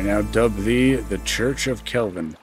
I now dub thee the Church of Kelvin.